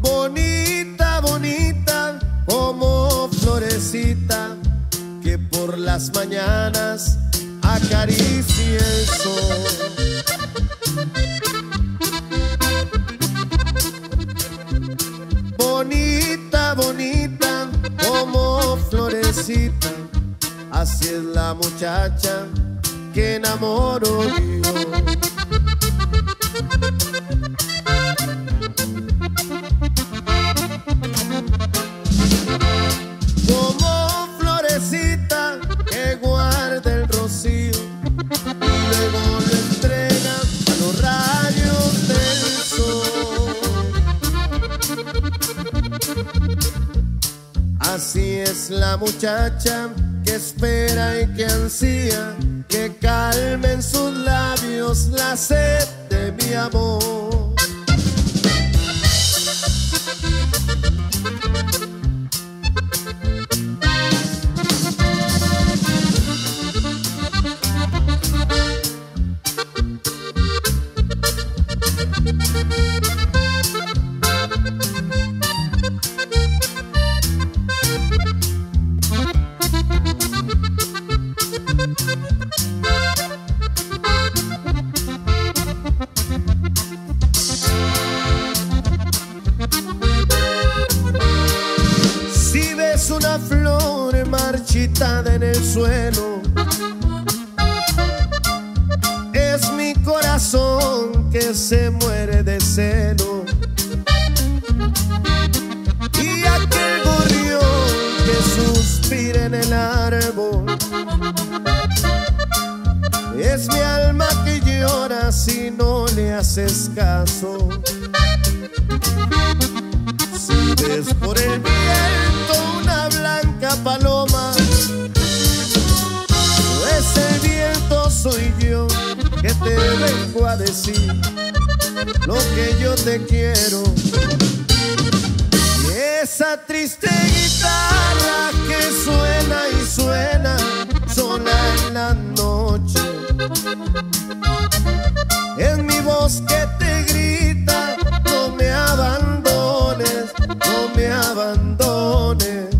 Bonita, bonita, como florecita, que por las mañanas acaricia el sol. la muchacha que enamoro yo. Como florecita que guarda el rocío y luego lo entrega a los rayos del sol. Así es la muchacha que espera y que ansía que calme en sus labios la sed de mi amor. Si ves una flor marchitada en el suelo, es mi corazón que se muere de celo. Y aquel gorrión que suspira en el árbol es mi alma que llora si no le haces caso. Si ves por el viento una blanca paloma, no es el viento, soy yo que te vengo a decir lo que yo te quiero. Y esa triste guitarra abandones.